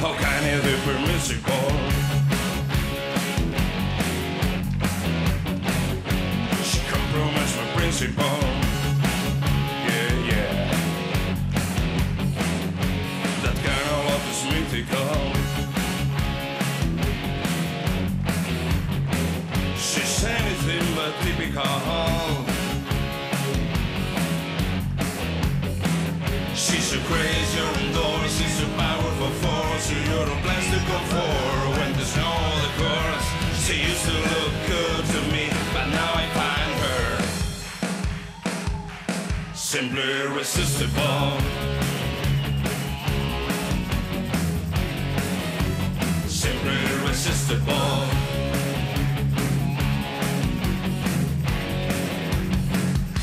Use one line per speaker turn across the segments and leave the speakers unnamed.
How can it be permissible? She compromised my principle. Yeah, yeah. That kind of love is mythical. She's anything but typical. She's so crazy, you're she's a powerful force, you're a plastic comfort when there's no other course. She used to look good to me, but now I find her simply irresistible. Simply irresistible.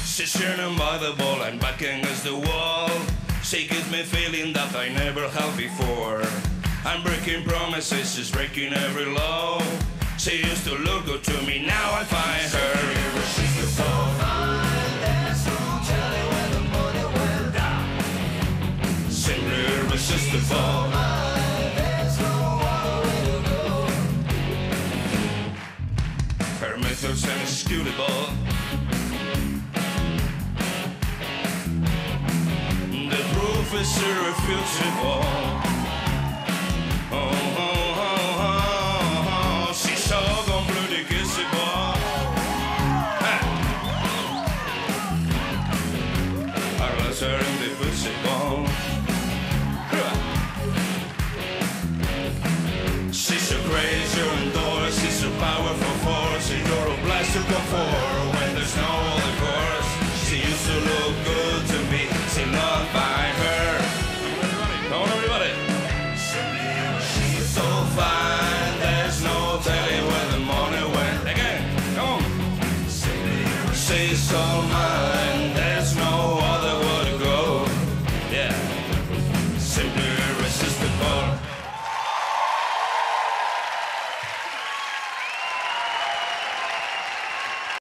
She's turning by the ball and back against the wall. She gives me feeling that I never had before. I'm breaking promises, she's breaking every law. She used to look good to me, now I find her irresistible. Simply irresistible. Her methods are. The proof is irrefutable. concerned with football. She's so crazy and doors, she's so powerful force, and you're obliged to come forward when there's no other course. She used to look good to me, she loved by her. Come on, everybody. She's so fine, there's no telling where the money went. Again, come on. She's so mine.